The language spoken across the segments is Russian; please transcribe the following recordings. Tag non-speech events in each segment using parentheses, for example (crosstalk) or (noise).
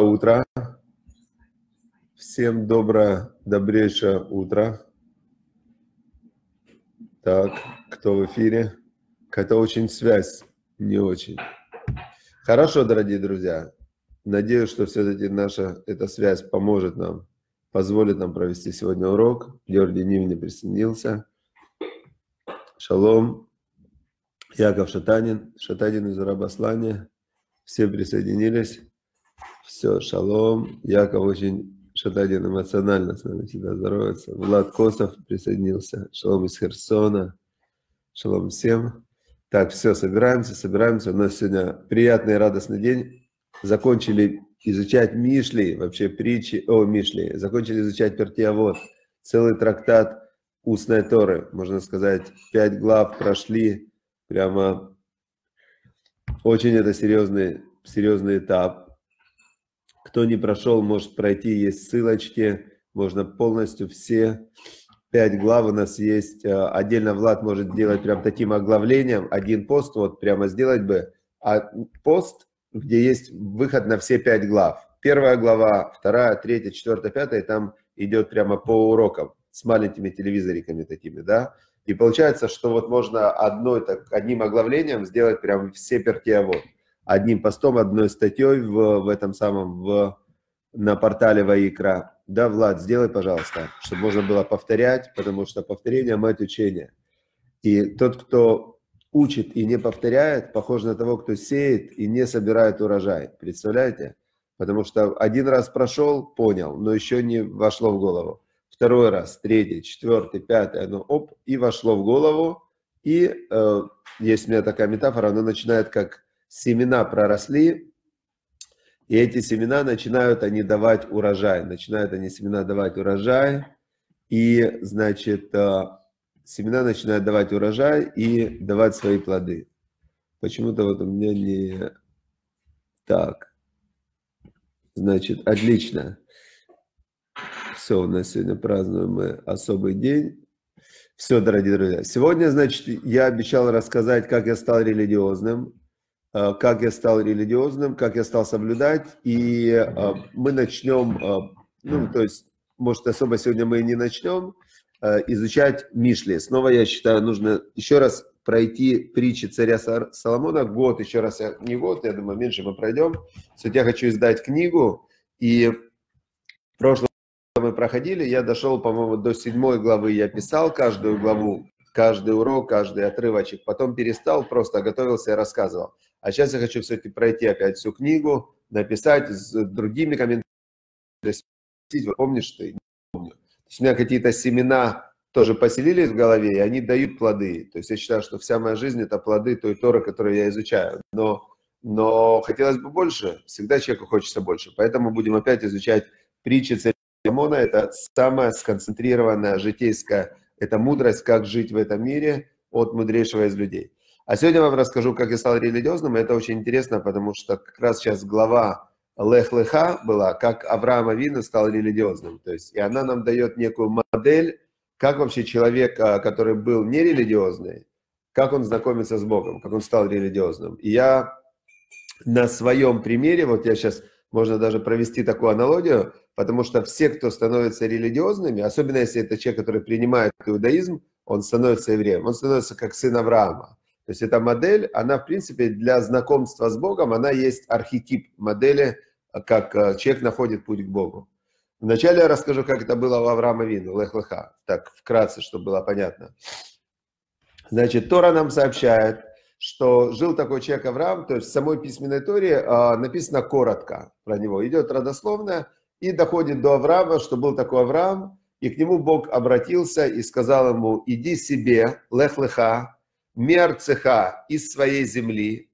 утро. Всем доброе, добрейшее утро. Так, кто в эфире? Какая-то очень связь, не очень. Хорошо, дорогие друзья. Надеюсь, что все-таки наша эта связь поможет нам, позволит нам провести сегодня урок. Георгий Нивни присоединился. Шалом. Яков Шатанин, Шатанин из Рабослания. Все присоединились. Все, шалом. Яков очень Шатанин эмоционально с нами всегда здоровается. Влад Косов присоединился. Шалом из Херсона. Шалом всем. Так, все, собираемся, собираемся. У нас сегодня приятный и радостный день. Закончили изучать Мишли, вообще притчи, о, Мишли. Закончили изучать Пертиавод. Целый трактат устной Торы, можно сказать. Пять глав прошли. Прямо очень это серьезный, серьезный этап кто не прошел, может пройти, есть ссылочки, можно полностью все пять глав у нас есть. Э, отдельно Влад может делать прям таким оглавлением, один пост вот прямо сделать бы, а пост, где есть выход на все пять глав. Первая глава, вторая, третья, четвертая, пятая, там идет прямо по урокам с маленькими телевизориками такими, да. И получается, что вот можно одной, так, одним оглавлением сделать прям все пертиавод одним постом, одной статьей в, в этом самом, в, на портале Ваикра. Да, Влад, сделай, пожалуйста, чтобы можно было повторять, потому что повторение – мать учения. И тот, кто учит и не повторяет, похож на того, кто сеет и не собирает урожай. Представляете? Потому что один раз прошел, понял, но еще не вошло в голову. Второй раз, третий, четвертый, пятый, оно оп, и вошло в голову. И э, есть у меня такая метафора, оно начинает как семена проросли, и эти семена начинают они давать урожай. Начинают они семена давать урожай, и, значит, э, семена начинают давать урожай и давать свои плоды. Почему-то вот у меня не... Так. Значит, отлично. Все, у нас сегодня празднуем мы особый день. Все, дорогие друзья. Сегодня, значит, я обещал рассказать, как я стал религиозным. Э, как я стал религиозным, как я стал соблюдать, и э, мы начнем, э, ну, то есть, может, особо сегодня мы и не начнем, изучать Мишли. Снова, я считаю, нужно еще раз пройти притчи царя Соломона, год, еще раз, не год, я думаю, меньше мы пройдем. Все я хочу издать книгу, и в прошлом мы проходили, я дошел, по-моему, до седьмой главы, я писал каждую главу, каждый урок, каждый отрывочек, потом перестал, просто готовился и рассказывал. А сейчас я хочу все-таки пройти опять всю книгу, написать с другими комментариями. Помнишь, что не помню. То есть у меня какие-то семена тоже поселились в голове, и они дают плоды. То есть я считаю, что вся моя жизнь – это плоды той Торы, которую я изучаю. Но, но хотелось бы больше, всегда человеку хочется больше. Поэтому будем опять изучать притчи Соломона. Это самая сконцентрированная житейская, это мудрость, как жить в этом мире от мудрейшего из людей. А сегодня я вам расскажу, как я стал религиозным. Это очень интересно, потому что как раз сейчас глава Лех Леха была, как Авраам Авина стал религиозным. То есть, и она нам дает некую модель, как вообще человек, а, который был нерелигиозный, как он знакомится с Богом, как он стал религиозным. И я на своем примере, вот я сейчас, можно даже провести такую аналогию, потому что все, кто становится религиозными, особенно если это человек, который принимает иудаизм, он становится евреем, он становится как сын Авраама. То есть эта модель, она в принципе для знакомства с Богом, она есть архетип модели, как э, человек находит путь к Богу. Вначале я расскажу, как это было у Авраама Вину, Лех-Леха, так вкратце, чтобы было понятно. Значит, Тора нам сообщает, что жил такой человек Авраам, то есть в самой письменной Торе э, написано коротко про него, идет родословно и доходит до Авраама, что был такой Авраам, и к нему Бог обратился и сказал ему, иди себе, Лех-Леха, Мерцеха из своей земли,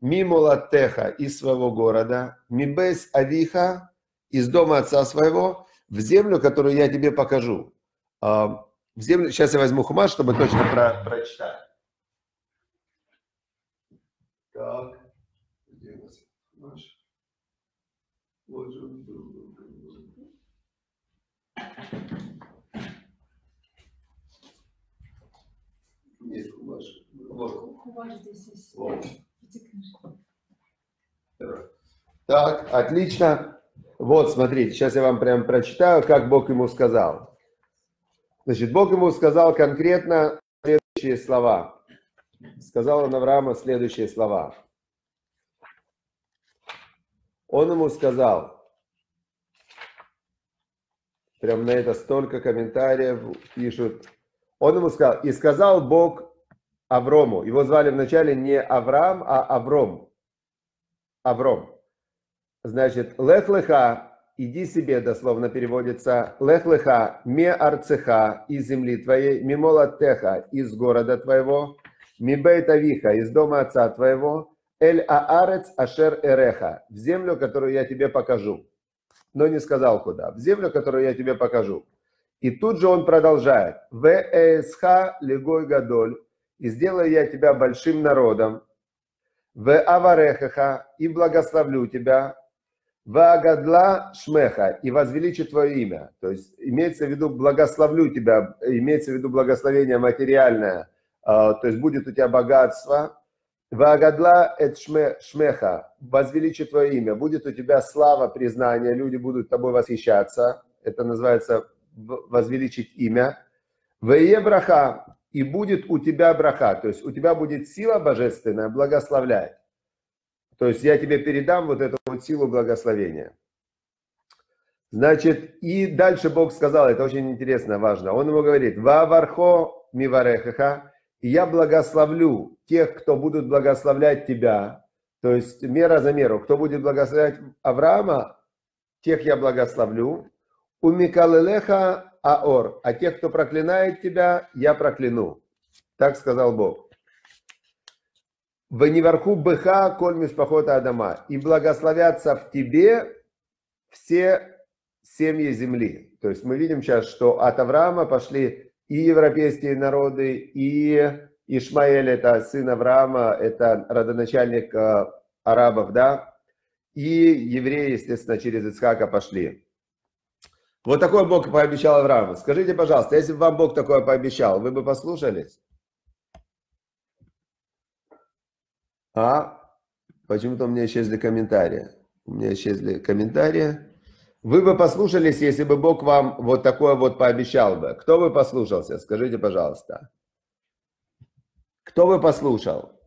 Мимолатеха из своего города, Мибес Авиха из дома отца своего, в землю, которую я тебе покажу. А, в землю, сейчас я возьму хумаш, чтобы точно про, прочитать. Так, где у нас? Вот же Вот. Так, отлично. Вот, смотрите, сейчас я вам прям прочитаю, как Бог ему сказал. Значит, Бог ему сказал конкретно следующие слова. Сказал он Авраама следующие слова. Он ему сказал, прям на это столько комментариев пишут. Он ему сказал, и сказал Бог Аврому, его звали вначале не Авраам, а Авром. Авром. Значит, лех-леха, иди себе, дословно переводится, лех-леха, ме арцеха, из земли твоей, мимолатеха, из города твоего, ми бейтавиха, из дома отца твоего, эль аарец ашер эреха, в землю, которую я тебе покажу. Но не сказал куда, в землю, которую я тебе покажу. И тут же он продолжает, в эсха легой гадоль, и сделаю я тебя большим народом, в аварехаха, и благословлю тебя, Вагадла шмеха и возвеличу твое имя. То есть имеется в виду благословлю тебя, имеется в виду благословение материальное. А, то есть будет у тебя богатство. Вагадла эт шмеха, возвеличу твое имя. Будет у тебя слава, признание, люди будут тобой восхищаться. Это называется возвеличить имя. Вее браха, и будет у тебя браха, то есть у тебя будет сила божественная благословлять. То есть я тебе передам вот эту вот силу благословения. Значит, и дальше Бог сказал, это очень интересно, важно. Он ему говорит, «Ва вархо миварехаха, я благословлю тех, кто будут благословлять тебя». То есть мера за меру. Кто будет благословлять Авраама, тех я благословлю. У Микалелеха Аор, а тех, кто проклинает тебя, я прокляну. Так сказал Бог. В неверху быха коль мишпахота Адама. И благословятся в тебе все семьи земли. То есть мы видим сейчас, что от Авраама пошли и европейские народы, и Ишмаэль, это сын Авраама, это родоначальник э, арабов, да, и евреи, естественно, через Ицхака пошли. Вот такой Бог пообещал Аврааму. Скажите, пожалуйста, если бы вам Бог такое пообещал, вы бы послушались? А почему-то у меня исчезли комментарии. У меня исчезли комментарии. Вы бы послушались, если бы Бог вам вот такое вот пообещал бы. Кто бы послушался? Скажите, пожалуйста. Кто бы послушал?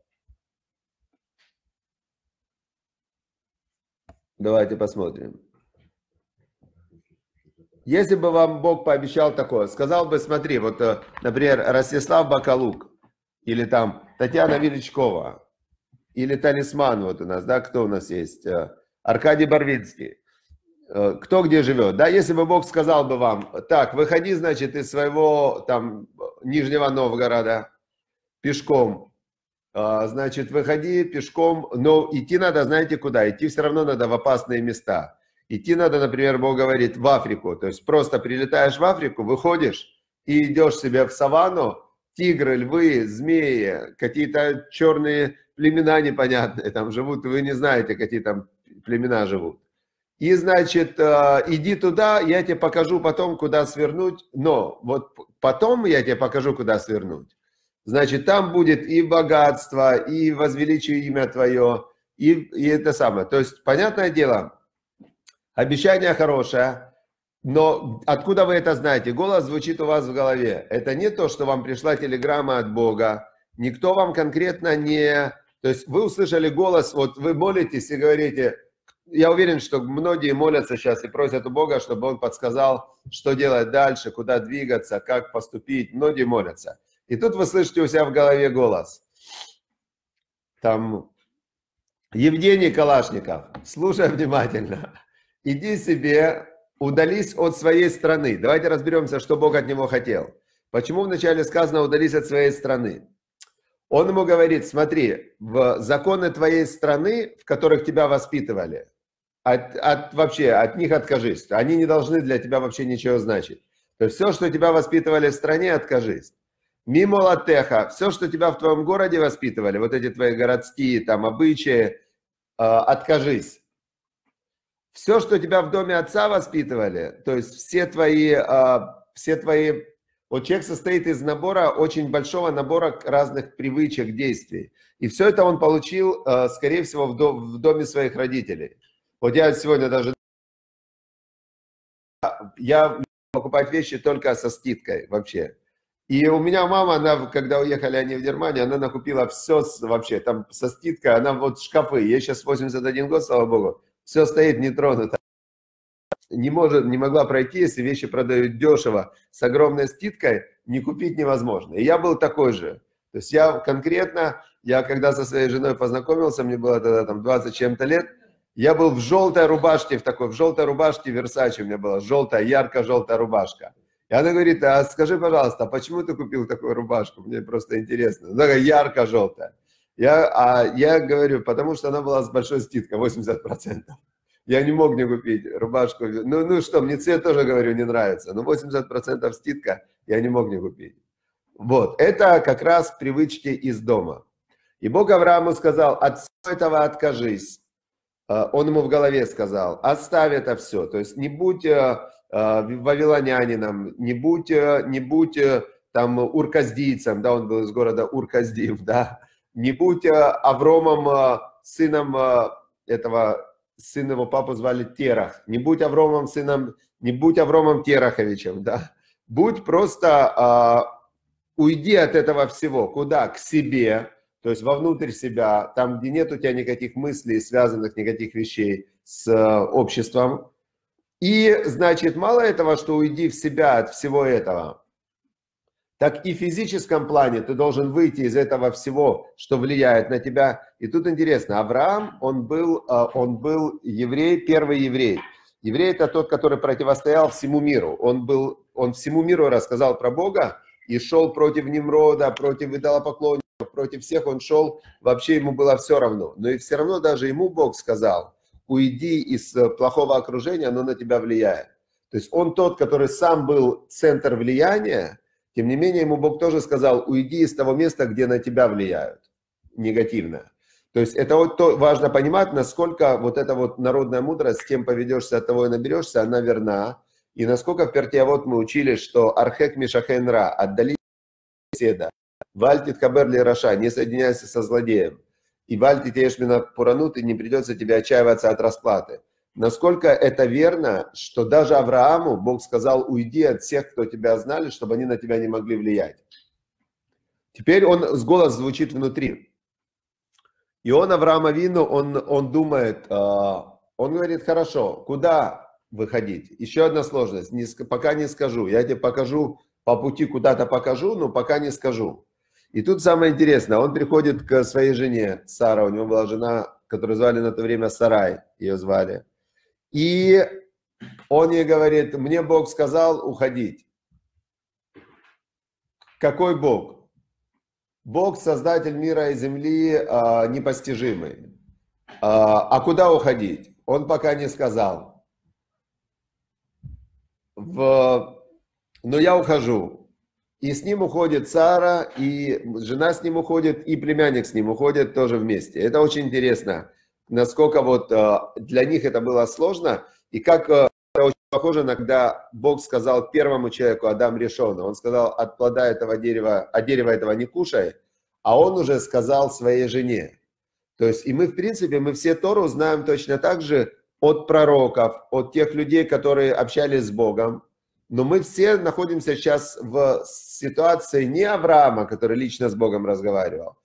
Давайте посмотрим. Если бы вам Бог пообещал такое, сказал бы, смотри, вот, э, например, Ростислав Бакалук или там Татьяна Величкова, или талисман вот у нас, да, кто у нас есть? Э, Аркадий Барвинский. Э, кто где живет, да, если бы Бог сказал бы вам, так, выходи, значит, из своего там Нижнего Новгорода пешком, значит, выходи пешком, но идти надо, знаете, куда? Идти все равно надо в опасные места. Идти надо, например, Бог говорит, в Африку, то есть просто прилетаешь в Африку, выходишь и идешь себе в саванну, тигры, львы, змеи, какие-то черные племена непонятные там живут, вы не знаете, какие там племена живут. И, значит, э, иди туда, я тебе покажу потом, куда свернуть, но вот потом я тебе покажу, куда свернуть. Значит, там будет и богатство, и возвеличу имя твое, и, и это самое. То есть, понятное дело, обещание хорошее, но откуда вы это знаете? Голос звучит у вас в голове. Это не то, что вам пришла телеграмма от Бога. Никто вам конкретно не то есть вы услышали голос, вот вы молитесь и говорите, я уверен, что многие молятся сейчас и просят у Бога, чтобы Он подсказал, что делать дальше, куда двигаться, как поступить. Многие молятся. И тут вы слышите у себя в голове голос. Там Евгений Калашников, слушай внимательно. Иди себе, удались от своей страны. Давайте разберемся, что Бог от него хотел. Почему вначале сказано удались от своей страны? Он ему говорит, смотри, в законы твоей страны, в которых тебя воспитывали, от, от, вообще от них откажись. Они не должны для тебя вообще ничего значить. То есть все, что тебя воспитывали в стране, откажись. Мимо латеха, все, что тебя в твоем городе воспитывали, вот эти твои городские там обычаи, э, откажись. Все, что тебя в доме отца воспитывали, то есть все твои, э, все твои вот человек состоит из набора, очень большого набора разных привычек, действий. И все это он получил, э, скорее всего, в доме своих родителей. Вот я сегодня даже... Я покупать вещи только со скидкой вообще. И у меня мама, она, когда уехали они в Германию, она накупила все вообще, там со скидкой, она вот шкафы, ей сейчас 81 год, слава богу, все стоит нетронуто. Не, может, не могла пройти, если вещи продают дешево, с огромной скидкой, не купить невозможно. И я был такой же. То есть я конкретно, я когда со своей женой познакомился, мне было тогда там 20 чем-то лет, я был в желтой рубашке, в такой, в желтой рубашке Версачи у меня была, желтая, ярко-желтая рубашка. И она говорит, а скажи, пожалуйста, а почему ты купил такую рубашку? Мне просто интересно. Она ярко-желтая. Я, а я говорю, потому что она была с большой скидкой, 80%. Я не мог не купить рубашку. Ну, ну что, мне цвет тоже, говорю, не нравится. Но 80% скидка я не мог не купить. Вот, это как раз привычки из дома. И Бог Аврааму сказал, от всего этого откажись. А, он ему в голове сказал, оставь это все. То есть не будь э, э, вавилонянином, не будь, э, не будь там урказдийцем, да, он был из города Урказдиев, да, не будь Авромом, сыном этого, сын его папу звали Терах, не будь Авромом сыном, не будь Авромом Тераховичем, да, будь просто а, уйди от этого всего. Куда? К себе, то есть вовнутрь себя, там, где нет у тебя никаких мыслей, связанных никаких вещей с э, обществом. И, значит, мало этого, что уйди в себя от всего этого, так и в физическом плане ты должен выйти из этого всего, что влияет на тебя. И тут интересно, Авраам, он был, э, он был еврей, первый еврей. Еврей – это тот, который противостоял всему миру. Он, был, он всему миру рассказал про Бога, и шел против Немрода, против идолопоклонников, против всех он шел, вообще ему было все равно. Но и все равно даже ему Бог сказал, уйди из э, плохого окружения, оно на тебя влияет. То есть он тот, который сам был центр влияния, тем не менее ему Бог тоже сказал, уйди из того места, где на тебя влияют негативно. То есть это вот то, важно понимать, насколько вот эта вот народная мудрость, с кем поведешься, от того и наберешься, она верна. И насколько в Пертиавод мы учили, что Архек Мишахенра, отдали седа, Вальтит Хаберли Раша, не соединяйся со злодеем. И Вальтит Ешмина Пуранут, и не придется тебе отчаиваться от расплаты. Насколько это верно, что даже Аврааму Бог сказал, уйди от всех, кто тебя знали, чтобы они на тебя не могли влиять. Теперь он с голос звучит внутри. И он, Авраама Вину, он, он думает, а, он говорит, хорошо, куда выходить. Еще одна сложность, не, пока не скажу. Я тебе покажу, по пути куда-то покажу, но пока не скажу. И тут самое интересное, он приходит к своей жене, Сара, у него была жена, которую звали на то время Сарай, ее звали. И он ей говорит, мне Бог сказал уходить. Какой Бог? Бог, создатель мира и земли, а, непостижимый. А, а куда уходить? Он пока не сказал в... но я ухожу. И с ним уходит Сара, и жена с ним уходит, и племянник с ним уходит тоже вместе. Это очень интересно, насколько вот э, для них это было сложно, и как э, очень похоже на когда Бог сказал первому человеку, Адам решено, он сказал, от плода этого дерева, от дерева этого не кушай, а он уже сказал своей жене. То есть, и мы, в принципе, мы все Тору знаем точно так же, от пророков, от тех людей, которые общались с Богом. Но мы все находимся сейчас в ситуации не Авраама, который лично с Богом разговаривал.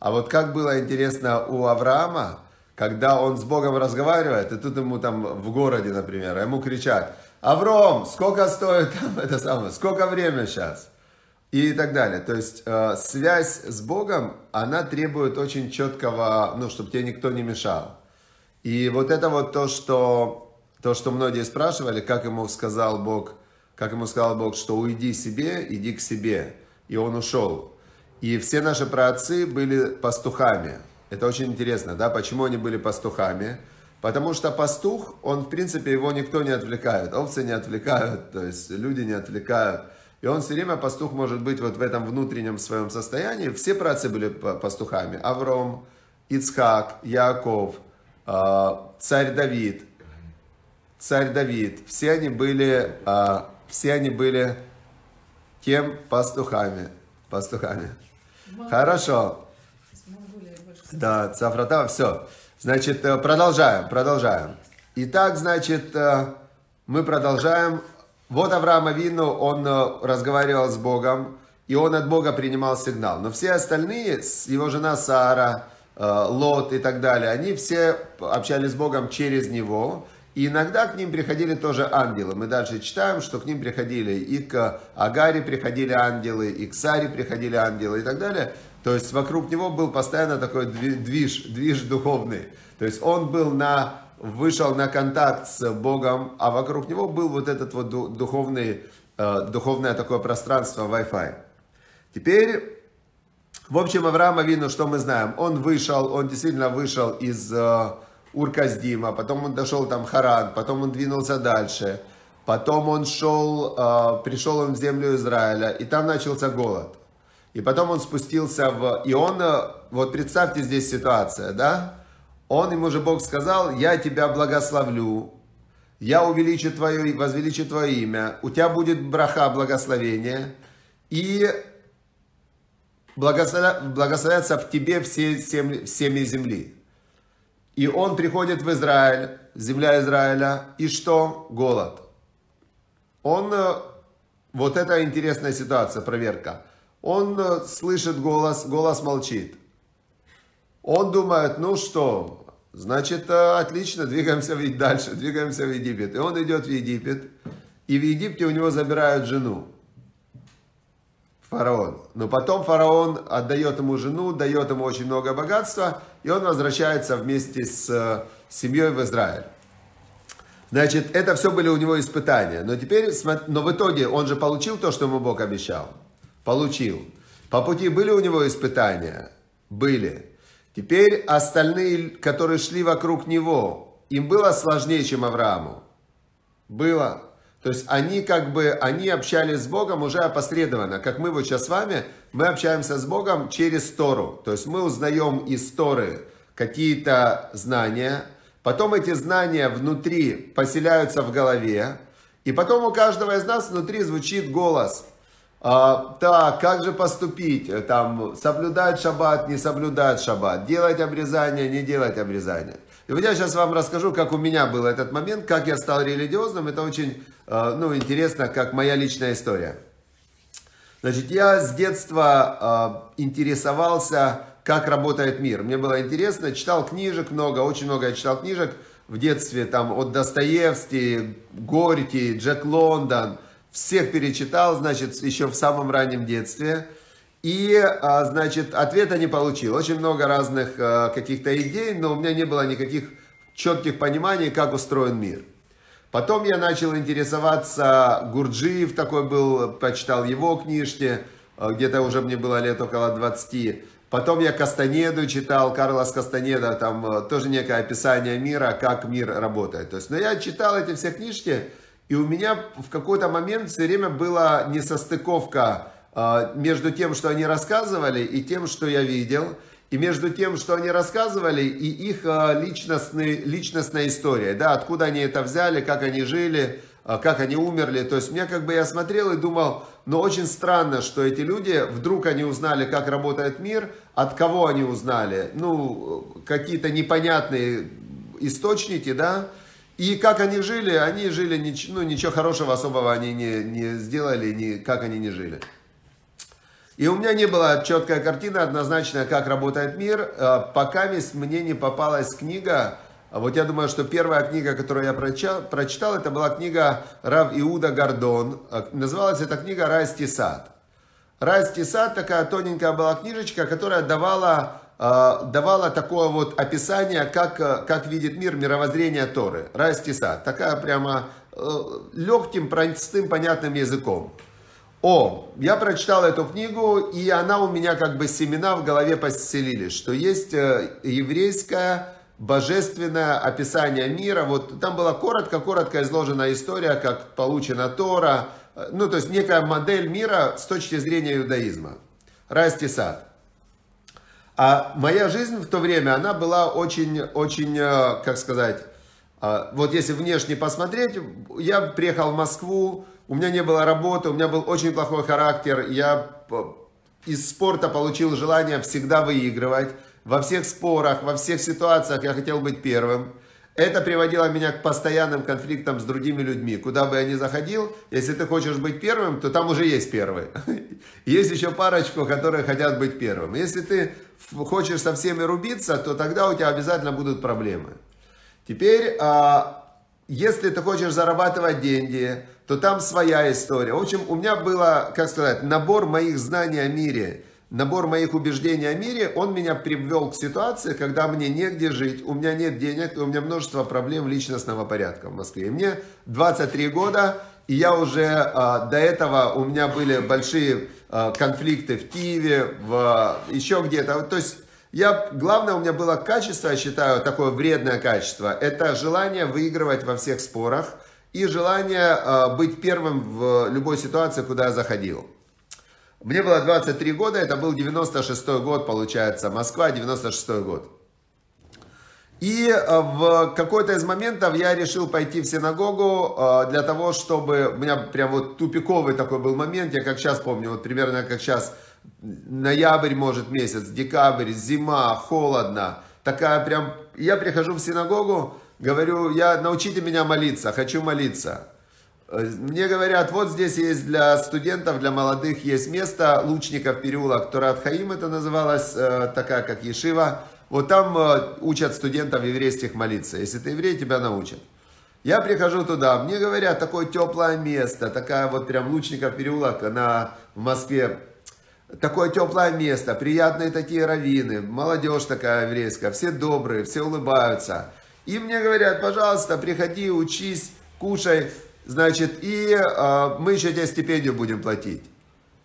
А вот как было интересно у Авраама, когда он с Богом разговаривает, и тут ему там в городе, например, ему кричат, Авром, сколько стоит там (laughs) это самое, сколько время сейчас? И так далее. То есть э, связь с Богом, она требует очень четкого, ну, чтобы тебе никто не мешал. И вот это вот то, что, то, что многие спрашивали, как ему сказал Бог, как ему сказал Бог, что уйди себе, иди к себе. И он ушел. И все наши праотцы были пастухами. Это очень интересно, да, почему они были пастухами? Потому что пастух, он, в принципе, его никто не отвлекает. Овцы не отвлекают, то есть люди не отвлекают. И он все время, пастух может быть вот в этом внутреннем своем состоянии. Все працы были пастухами. Авром, Ицхак, Яков – а, царь Давид, царь Давид, все они были, а, все они были кем? Пастухами. Пастухами. Хорошо. Да, Цафратава, все. Значит, продолжаем, продолжаем. Итак, значит, мы продолжаем. Вот Авраам Авину, он разговаривал с Богом, и он от Бога принимал сигнал. Но все остальные, его жена Сара, Лот и так далее, они все общались с Богом через него. И иногда к ним приходили тоже ангелы. Мы дальше читаем, что к ним приходили и к Агаре приходили ангелы, и к Саре приходили ангелы и так далее. То есть вокруг него был постоянно такой движ, движ духовный. То есть он был на, вышел на контакт с Богом, а вокруг него был вот этот вот духовный, э, духовное такое пространство Wi-Fi. Теперь, в общем, Авраама видно, что мы знаем. Он вышел, он действительно вышел из э, Урказдима, потом он дошел там Харан, потом он двинулся дальше, потом он шел, э, пришел он в землю Израиля, и там начался голод. И потом он спустился в... И он, э, вот представьте здесь ситуация, да? Он, ему же Бог сказал, я тебя благословлю, я увеличу твое, возвеличу твое имя, у тебя будет браха благословения, и благословятся в тебе все семьи земли. И он приходит в Израиль, земля Израиля, и что? Голод. Он, э, вот это интересная ситуация, проверка. Он э, слышит голос, голос молчит. Он думает, ну что, значит, э, отлично, двигаемся дальше, двигаемся в Египет. И он идет в Египет, и в Египте у него забирают жену фараон. Но потом фараон отдает ему жену, дает ему очень много богатства, и он возвращается вместе с э, семьей в Израиль. Значит, это все были у него испытания. Но теперь, но в итоге он же получил то, что ему Бог обещал. Получил. По пути были у него испытания? Были. Теперь остальные, которые шли вокруг него, им было сложнее, чем Аврааму? Было. То есть они как бы, они общались с Богом уже опосредованно. Как мы вот сейчас с вами, мы общаемся с Богом через Тору. То есть мы узнаем из Торы какие-то знания, потом эти знания внутри поселяются в голове, и потом у каждого из нас внутри звучит голос. А, так, как же поступить? Там, соблюдать шаббат, не соблюдать шаббат, делать обрезание, не делать обрезание. И вот я сейчас вам расскажу, как у меня был этот момент, как я стал религиозным. Это очень э, ну, интересно, как моя личная история. Значит, я с детства э, интересовался, как работает мир. Мне было интересно, читал книжек много, очень много я читал книжек в детстве, там от Достоевский, Горький, Джек Лондон. Всех перечитал, значит, еще в самом раннем детстве. И, а, значит, ответа не получил. Очень много разных а, каких-то идей, но у меня не было никаких четких пониманий, как устроен мир. Потом я начал интересоваться, Гурджиев такой был, почитал его книжки, а, где-то уже мне было лет около 20. Потом я Кастанеду читал, Карлос Кастанеда, там тоже некое описание мира, как мир работает. То есть, но я читал эти все книжки, и у меня в какой-то момент все время была несостыковка а, между тем, что они рассказывали, и тем, что я видел, и между тем, что они рассказывали, и их а, личностная история, да, откуда они это взяли, как они жили, а, как они умерли. То есть мне как бы я смотрел и думал, но очень странно, что эти люди, вдруг они узнали, как работает мир, от кого они узнали, ну, какие-то непонятные источники, да, и как они жили, они жили, ну, ничего хорошего особого они не, не сделали, ни, как они не жили. И у меня не была четкая картина, однозначная, как работает мир, э, пока мне не попалась книга, вот я думаю, что первая книга, которую я прочитал, прочитал это была книга Рав Иуда Гордон. Э, называлась эта книга «Райский сад». «Райский сад» такая тоненькая была книжечка, которая давала, давала такое вот описание, как, как видит мир мировоззрение Торы. «Райский сад». Такая прямо легким, простым, понятным языком. О, я прочитал эту книгу, и она у меня как бы семена в голове поселились, что есть э, еврейское божественное описание мира. Вот там была коротко-коротко изложена история, как получена Тора, э, ну то есть некая модель мира с точки зрения иудаизма. Расти сад. А моя жизнь в то время, она была очень, очень, э, как сказать, вот если внешне посмотреть, я приехал в Москву, у меня не было работы, у меня был очень плохой характер, я из спорта получил желание всегда выигрывать. во всех спорах, во всех ситуациях я хотел быть первым. Это приводило меня к постоянным конфликтам с другими людьми. Куда бы я ни заходил, если ты хочешь быть первым, то там уже есть первый. (laughs) Есть еще парочку, которые хотят быть первым. Если ты хочешь со всеми рубиться, то тогда у тебя обязательно будут проблемы. Теперь, а, если ты хочешь зарабатывать деньги, то там своя история. В общем, у меня было, как сказать, набор моих знаний о мире – набор моих убеждений о мире, он меня привел к ситуации, когда мне негде жить, у меня нет денег, и у меня множество проблем личностного порядка в Москве. Мне 23 года, и я уже а, до этого, у меня были большие конфликты в Киеве, в, еще где-то. То есть, я, главное у меня было качество, я считаю, такое вредное качество. Это желание выигрывать во всех спорах и желание а, быть первым в любой ситуации, куда я заходил. Мне было 23 года, это был 96 год, получается, Москва, 96 год. И э, в какой-то из моментов я решил пойти в синагогу э, для того, чтобы... У меня прям вот тупиковый такой был момент, я как сейчас помню, вот примерно как сейчас, ноябрь, может, месяц, декабрь, зима, холодно. Такая прям... Я прихожу в синагогу, говорю, я научите меня молиться, хочу молиться. Мне говорят, вот здесь есть для студентов, для молодых есть место, Лучников переулок, Турат Хаим это называлось, э, такая как Ешива. Вот там э, учат студентов еврейских молиться. Если ты еврей, тебя научат. Я прихожу туда, мне говорят, такое теплое место, такая вот прям Лучников переулок, она в Москве, такое теплое место, приятные такие раввины, молодежь такая еврейская, все добрые, все улыбаются. И мне говорят, пожалуйста, приходи, учись, кушай. Значит, и э, мы еще тебе стипендию будем платить.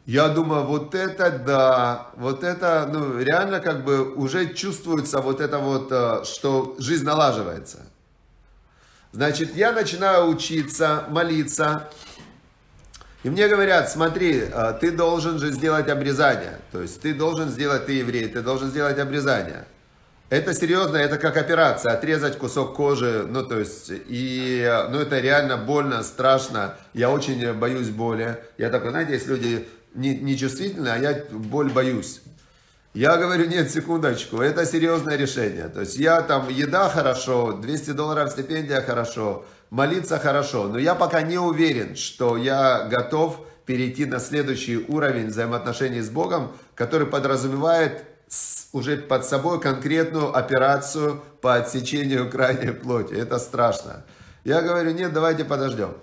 Я думаю, вот это да, вот это, ну, реально как бы уже чувствуется вот это вот, э, что жизнь налаживается. Значит, я начинаю учиться, молиться, и мне говорят, смотри, э, ты должен же сделать обрезание. То есть ты должен сделать, ты еврей, ты должен сделать обрезание. Это серьезно, это как операция, отрезать кусок кожи, ну то есть, и, ну это реально больно, страшно, я очень боюсь боли. Я такой, знаете, есть люди не, не чувствительные, а я боль боюсь. Я говорю, нет, секундочку, это серьезное решение. То есть я там, еда хорошо, 200 долларов стипендия хорошо, молиться хорошо, но я пока не уверен, что я готов перейти на следующий уровень взаимоотношений с Богом, который подразумевает уже под собой конкретную операцию по отсечению крайней плоти. Это страшно. Я говорю, нет, давайте подождем.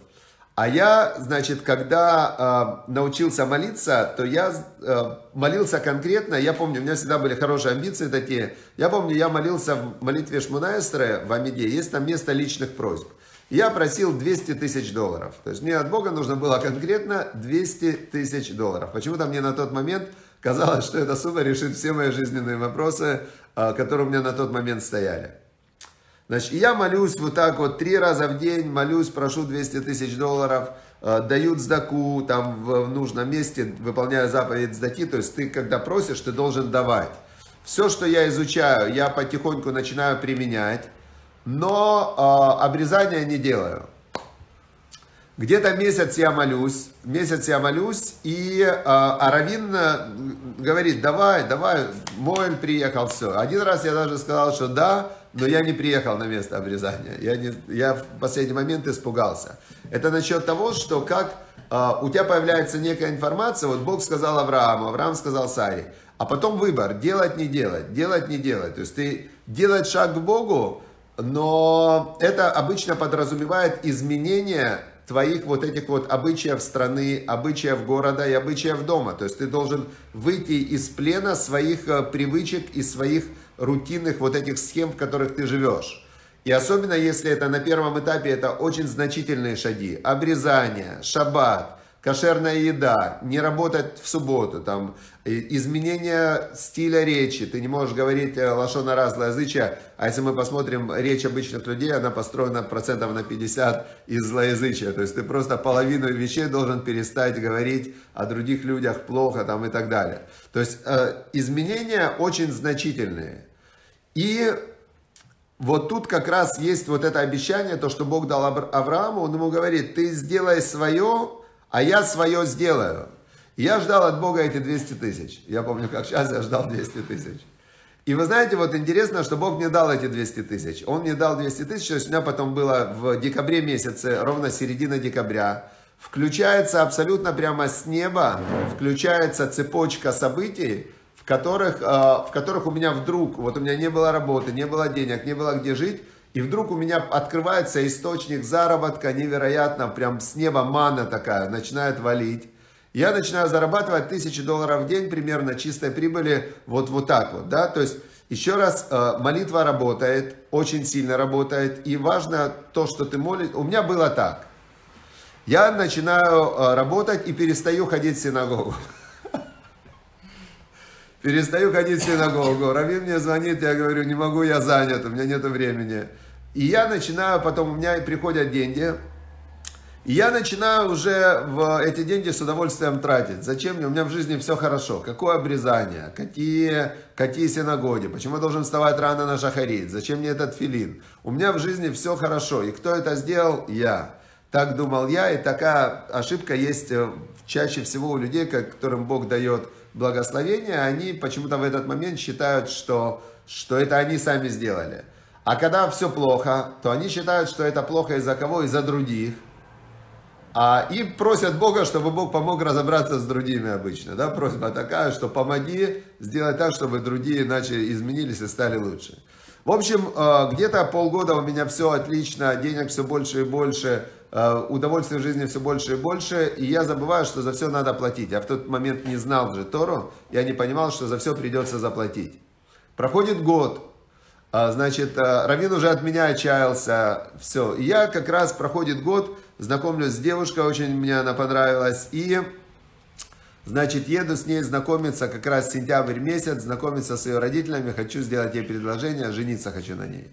А я, значит, когда э, научился молиться, то я э, молился конкретно. Я помню, у меня всегда были хорошие амбиции такие. Я помню, я молился в молитве Шмунаэстера в Амиде. Есть там место личных просьб. Я просил 200 тысяч долларов. То есть мне от Бога нужно было конкретно 200 тысяч долларов. Почему-то мне на тот момент Казалось, что эта сумма решит все мои жизненные вопросы, а, которые у меня на тот момент стояли. Значит, я молюсь вот так вот три раза в день, молюсь, прошу 200 тысяч долларов, а, дают сдаку там в нужном месте, выполняя заповедь сдаки, то есть ты когда просишь, ты должен давать. Все, что я изучаю, я потихоньку начинаю применять, но э, обрезания не делаю. Где-то месяц я молюсь, месяц я молюсь, и э, Аравин э, говорит, давай, давай, Моэль приехал, все. Один раз я даже сказал, что да, но я не приехал на место обрезания. Я, не, я в последний момент испугался. Это насчет того, что как э, у тебя появляется некая информация, вот Бог сказал Аврааму, Авраам сказал Саре, а потом выбор, делать, не делать, делать, не делать. То есть ты делать шаг к Богу, но это обычно подразумевает изменение твоих вот этих вот обычаев страны, обычаев города и обычаев дома. То есть ты должен выйти из плена своих э, привычек и своих рутинных вот этих схем, в которых ты живешь. И особенно если это на первом этапе, это очень значительные шаги. Обрезание, шаббат, кошерная еда, не работать в субботу, там, изменение стиля речи, ты не можешь говорить э, лошона раз злоязычия, а если мы посмотрим речь обычных людей, она построена процентов на 50 из злоязычия, то есть ты просто половину вещей должен перестать говорить о других людях плохо там и так далее. То есть э, изменения очень значительные. И вот тут как раз есть вот это обещание, то, что Бог дал Аврааму, он ему говорит, ты сделай свое, а я свое сделаю. Я ждал от Бога эти 200 тысяч. Я помню, как сейчас я ждал 200 тысяч. И вы знаете, вот интересно, что Бог мне дал эти 200 тысяч. Он мне дал 200 тысяч, то есть у меня потом было в декабре месяце, ровно середина декабря, включается абсолютно прямо с неба, включается цепочка событий, в которых, э, в которых у меня вдруг, вот у меня не было работы, не было денег, не было где жить, и вдруг у меня открывается источник заработка невероятно, прям с неба мана такая, начинает валить. Я начинаю зарабатывать тысячи долларов в день примерно чистой прибыли вот, вот так вот, да, то есть еще раз, э, молитва работает, очень сильно работает, и важно то, что ты молишь. У меня было так. Я начинаю э, работать и перестаю ходить в синагогу. (laughs) Перестаю ходить в синагогу. Равин мне звонит, я говорю, не могу, я занят, у меня нет времени. И я начинаю, потом у меня приходят деньги, я начинаю уже в эти деньги с удовольствием тратить. Зачем мне? У меня в жизни все хорошо. Какое обрезание? Какие, какие синагоги? Почему я должен вставать рано на шахарит? Зачем мне этот филин? У меня в жизни все хорошо. И кто это сделал? Я. Так думал я, и такая ошибка есть э, чаще всего у людей, которым Бог дает благословение, они почему-то в этот момент считают, что, что это они сами сделали. А когда все плохо, то они считают, что это плохо из-за кого? Из-за других. А, и просят Бога, чтобы Бог помог разобраться с другими обычно. Да? Просьба такая, что помоги сделать так, чтобы другие иначе изменились и стали лучше. В общем, э, где-то полгода у меня все отлично, денег все больше и больше, э, удовольствия в жизни все больше и больше, и я забываю, что за все надо платить. Я в тот момент не знал же Тору, я не понимал, что за все придется заплатить. Проходит год, а, значит, э, Равин уже от меня отчаялся, все. И я как раз, проходит год, знакомлюсь с девушкой, очень мне она понравилась, и, значит, еду с ней знакомиться как раз сентябрь месяц, знакомиться с ее родителями, хочу сделать ей предложение, жениться хочу на ней.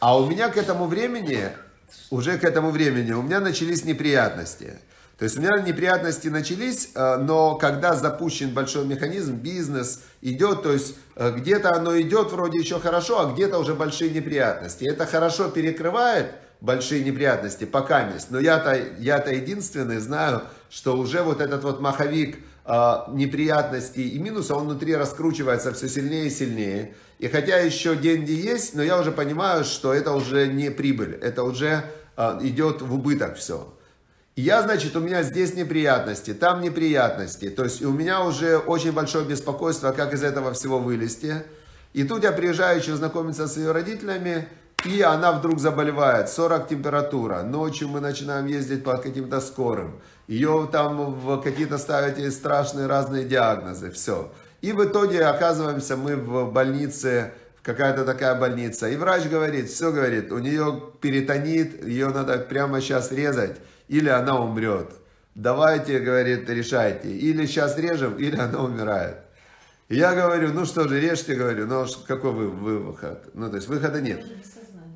А у меня к этому времени, уже к этому времени, у меня начались неприятности. То есть у меня неприятности начались, э, но когда запущен большой механизм, бизнес идет, то есть э, где-то оно идет вроде еще хорошо, а где-то уже большие неприятности. Это хорошо перекрывает большие неприятности, пока есть. Но я-то я -то единственный знаю, что уже вот этот вот маховик э, неприятностей и минуса, он внутри раскручивается все сильнее и сильнее. И хотя еще деньги есть, но я уже понимаю, что это уже не прибыль, это уже идет в убыток все я, значит, у меня здесь неприятности, там неприятности. То есть у меня уже очень большое беспокойство, как из этого всего вылезти. И тут я приезжаю еще знакомиться с ее родителями, и она вдруг заболевает, 40 температура. Ночью мы начинаем ездить по каким-то скорым. Ее там в какие-то ставят страшные разные диагнозы, все. И в итоге оказываемся мы в больнице, какая-то такая больница. И врач говорит, все говорит, у нее перитонит, ее надо прямо сейчас резать или она умрет. Давайте, говорит, решайте. Или сейчас режем, или она умирает. Я говорю, ну что же, режьте, говорю, ну какой вы, вы выход? Ну, то есть выхода нет.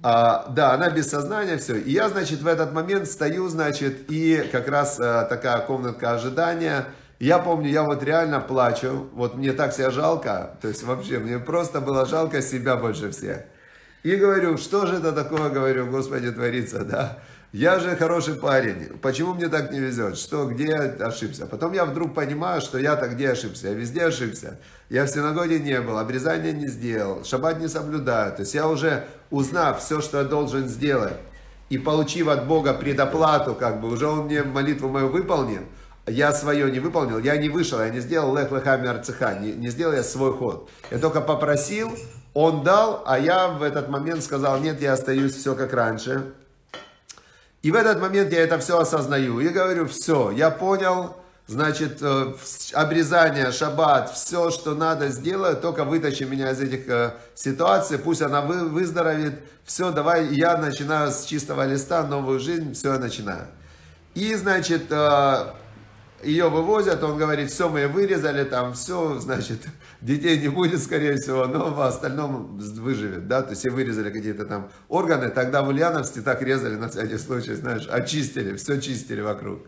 А, да, она без сознания, все. И я, значит, в этот момент стою, значит, и как раз а, такая комнатка ожидания. Я помню, я вот реально плачу, вот мне так себя жалко, то есть вообще мне просто было жалко себя больше всех. И говорю, что же это такое, говорю, Господи, творится, да? Я же хороший парень, почему мне так не везет? Что, где я ошибся? Потом я вдруг понимаю, что я-то где ошибся? Я везде ошибся. Я в синагоге не был, обрезание не сделал, шаббат не соблюдаю. То есть я уже, узнав все, что я должен сделать, и получив от Бога предоплату, как бы уже он мне молитву мою выполнил, я свое не выполнил, я не вышел, я не сделал лех лехами арцеха, не, не сделал я свой ход. Я только попросил, он дал, а я в этот момент сказал, нет, я остаюсь все как раньше. И в этот момент я это все осознаю. И говорю, все, я понял, значит, э, обрезание, шаббат, все, что надо сделать, только вытащи меня из этих э, ситуаций, пусть она вы, выздоровеет, все, давай, я начинаю с чистого листа новую жизнь, все, я начинаю. И, значит, э, ее вывозят, он говорит, все, мы вырезали, там все, значит, (laughs) детей не будет, скорее всего, но в остальном выживет, да, то есть и вырезали какие-то там органы, тогда в Ульяновске так резали на всякий случай, знаешь, очистили, все чистили вокруг.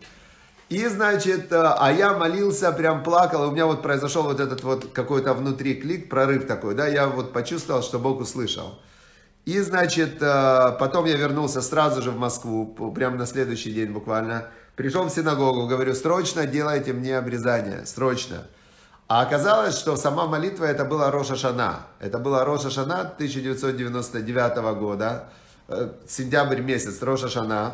И, значит, э, а я молился, прям плакал, у меня вот произошел вот этот вот какой-то внутри клик, прорыв такой, да, я вот почувствовал, что Бог услышал. И, значит, э, потом я вернулся сразу же в Москву, прямо на следующий день буквально, пришел в синагогу, говорю, срочно делайте мне обрезание, срочно. А оказалось, что сама молитва это была Роша Шана. Это была Роша Шана 1999 года, э, сентябрь месяц, Роша Шана.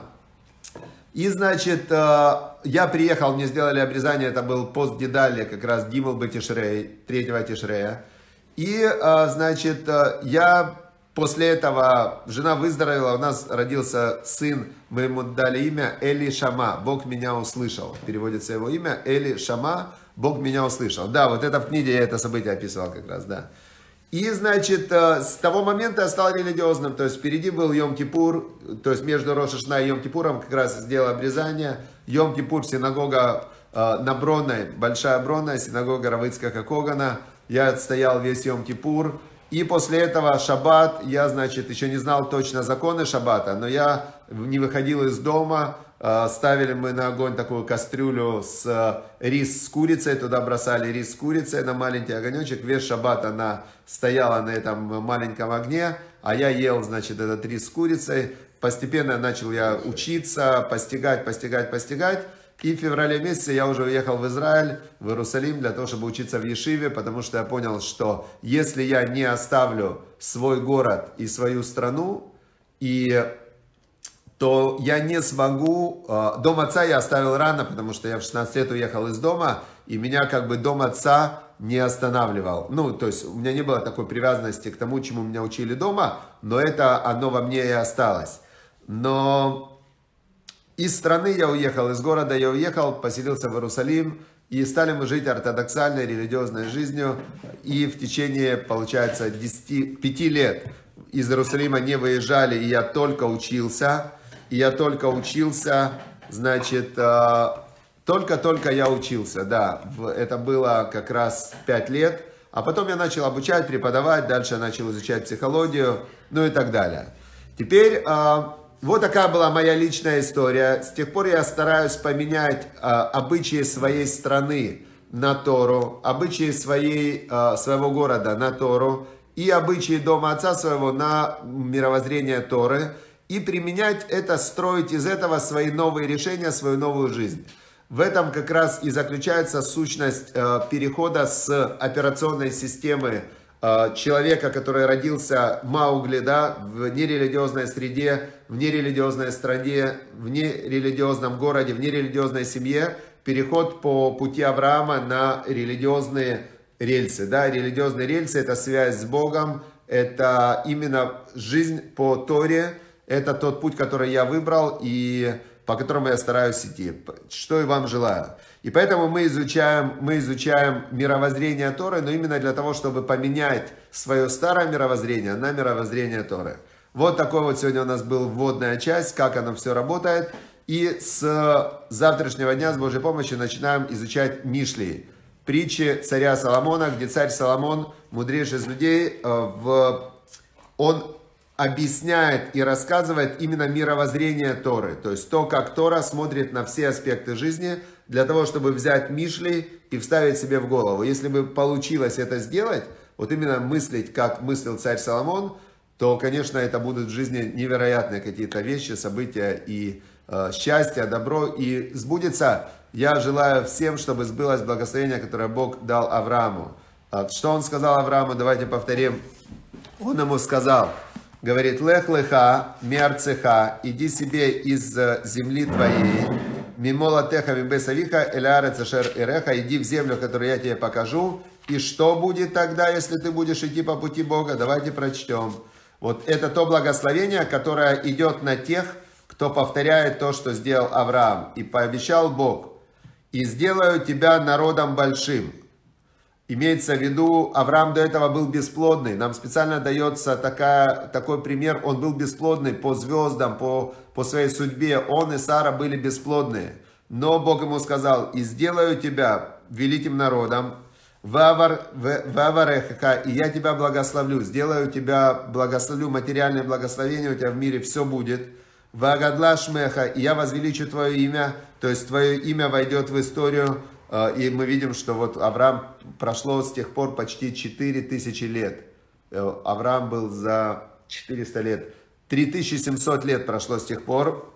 И, значит, э, я приехал, мне сделали обрезание, это был пост Дедали, как раз Димл Батишрей, третьего Тишрея. И, э, значит, я после этого, жена выздоровела, у нас родился сын, мы ему дали имя Эли Шама, Бог меня услышал, переводится его имя Эли Шама, Бог меня услышал. Да, вот это в книге я это событие описывал как раз, да. И, значит, э, с того момента я стал религиозным, то есть впереди был Йом-Кипур, то есть между Рошашна и Йом-Кипуром как раз сделал обрезание. Йом-Кипур, синагога э, на Бронной, Большая Бронная, синагога Равыцкого Когана. Я отстоял весь Йом-Кипур. И после этого шаббат, я, значит, еще не знал точно законы шаббата, но я не выходил из дома, Э, ставили мы на огонь такую кастрюлю с э, рис с курицей, туда бросали рис с курицей на маленький огонечек, весь шаббат она стояла на этом маленьком огне, а я ел, значит, этот рис с курицей. Постепенно начал я учиться, постигать, постигать, постигать. И в феврале месяце я уже уехал в Израиль, в Иерусалим, для того, чтобы учиться в Ешиве, потому что я понял, что если я не оставлю свой город и свою страну, и то я не смогу... А, дом отца я оставил рано, потому что я в 16 лет уехал из дома, и меня как бы дом отца не останавливал. Ну, то есть у меня не было такой привязанности к тому, чему меня учили дома, но это оно во мне и осталось. Но из страны я уехал, из города я уехал, поселился в Иерусалим, и стали мы жить ортодоксальной религиозной жизнью, и в течение, получается, 10, 5 лет из Иерусалима не выезжали, и я только учился, и я только учился, значит, э, только-только я учился, да, это было как раз 5 лет, а потом я начал обучать, преподавать, дальше начал изучать психологию, ну и так далее. Теперь, э, вот такая была моя личная история. С тех пор я стараюсь поменять э, обычаи своей страны на Тору, обычаи своей, своего города на Тору и обычаи дома отца своего на мировоззрение Торы и применять это, строить из этого свои новые решения, свою новую жизнь. В этом как раз и заключается сущность э, перехода с операционной системы э, человека, который родился Маугли, да, в нерелигиозной среде, в нерелигиозной стране, в нерелигиозном городе, в нерелигиозной семье, переход по пути Авраама на религиозные рельсы. Да, религиозные рельсы это связь с Богом, это именно жизнь по Торе, это тот путь, который я выбрал и по которому я стараюсь идти. Что и вам желаю. И поэтому мы изучаем, мы изучаем мировоззрение Торы, но именно для того, чтобы поменять свое старое мировоззрение на мировоззрение Торы. Вот такой вот сегодня у нас был вводная часть, как оно все работает. И с завтрашнего дня, с Божьей помощью, начинаем изучать Мишли. Притчи царя Соломона, где царь Соломон, мудрейший из людей, э, в... он объясняет и рассказывает именно мировоззрение Торы. То есть то, как Тора смотрит на все аспекты жизни, для того, чтобы взять Мишли и вставить себе в голову. Если бы получилось это сделать, вот именно мыслить, как мыслил царь Соломон, то, конечно, это будут в жизни невероятные какие-то вещи, события и э, счастье, добро. И сбудется, я желаю всем, чтобы сбылось благословение, которое Бог дал Аврааму. Что он сказал Аврааму, давайте повторим. Он ему сказал, говорит, лех леха, мерцеха, иди себе из э, земли твоей, мимола теха мимбесавиха, эляре цешер иреха, иди в землю, которую я тебе покажу, и что будет тогда, если ты будешь идти по пути Бога? Давайте прочтем. Вот это то благословение, которое идет на тех, кто повторяет то, что сделал Авраам. И пообещал Бог, и сделаю тебя народом большим, Имеется в виду, Авраам до этого был бесплодный. Нам специально дается такая, такой пример. Он был бесплодный по звездам, по, по своей судьбе. Он и Сара были бесплодные. Но Бог ему сказал, и сделаю тебя великим народом, Ваварехака, и я тебя благословлю, сделаю тебя, благословлю, материальное благословение у тебя в мире все будет. Вагадла шмеха, и я возвеличу твое имя, то есть твое имя войдет в историю и мы видим, что вот Авраам прошло с тех пор почти 4000 лет. Э, Авраам был за 400 лет. 3700 лет прошло с тех пор.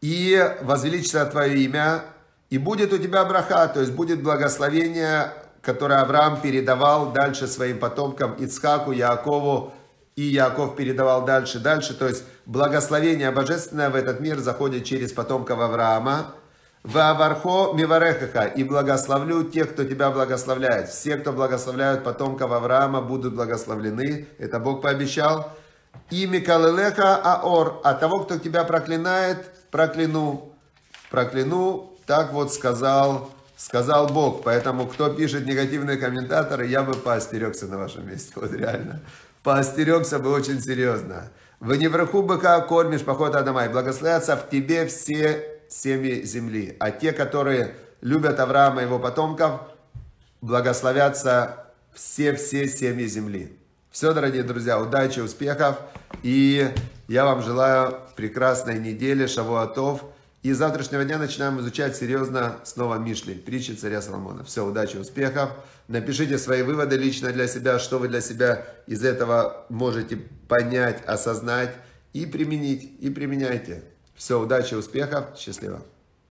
И возвеличится твое имя, и будет у тебя браха, то есть будет благословение который Авраам передавал дальше своим потомкам Ицхаку, Якову, и Яков передавал дальше, дальше. То есть благословение божественное в этот мир заходит через потомков Авраама. Вавархо миварехаха, и благословлю тех, кто тебя благословляет. Все, кто благословляют потомков Авраама, будут благословлены. Это Бог пообещал. И Микалелеха Аор, а того, кто тебя проклинает, прокляну. Прокляну, так вот сказал, сказал Бог. Поэтому, кто пишет негативные комментаторы, я бы поостерегся на вашем месте. Вот реально. Поостерегся бы очень серьезно. В невраху быка кормишь, поход Адамай. Благословятся в тебе все семьи земли. А те, которые любят Авраама и его потомков, благословятся все-все семьи земли. Все, дорогие друзья, удачи, успехов. И я вам желаю прекрасной недели, шавуатов. И с завтрашнего дня начинаем изучать серьезно снова Мишли, притчи царя Соломона. Все, удачи, успехов. Напишите свои выводы лично для себя, что вы для себя из этого можете понять, осознать и применить. И применяйте. Все, удачи, успехов, счастливо.